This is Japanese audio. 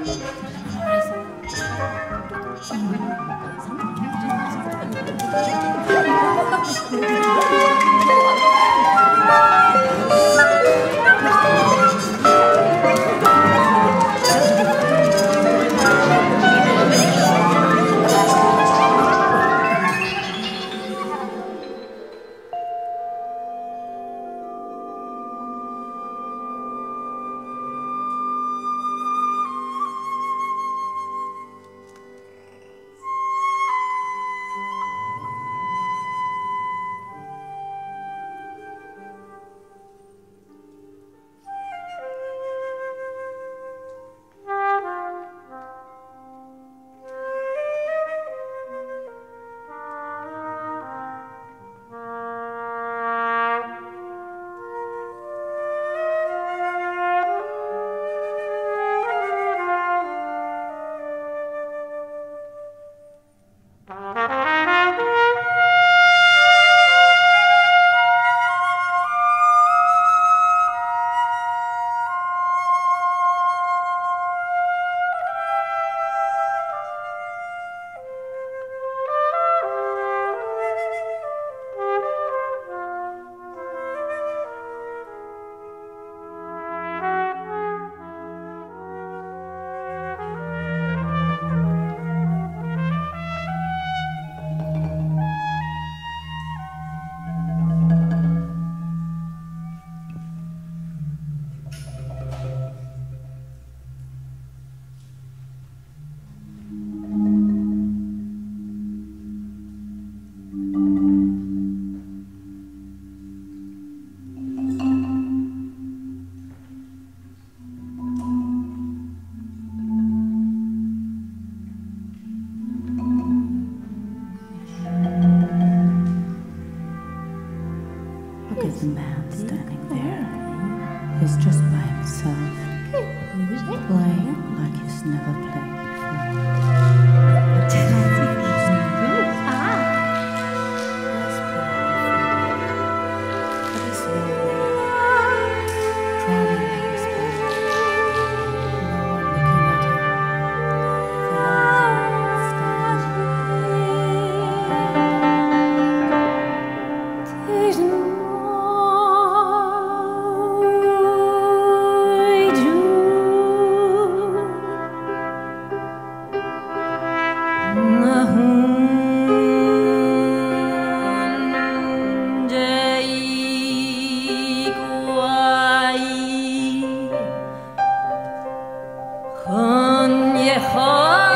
恨和